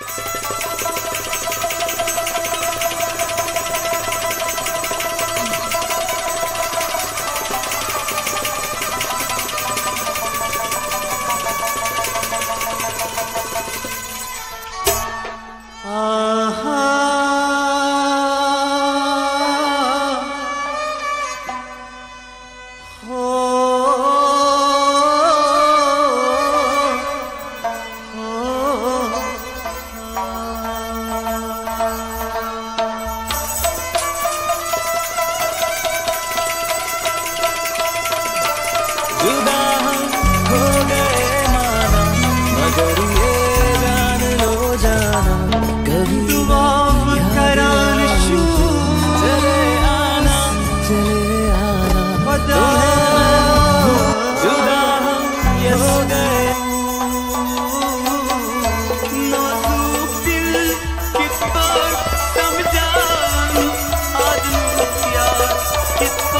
you विदा हो गए माना मगर ये जान लो जाना कभी तुम करान चले आना चले आना बता जुदा हो गए किस पर समझा आदमी प्यार किस पर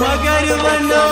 മകരുവനോ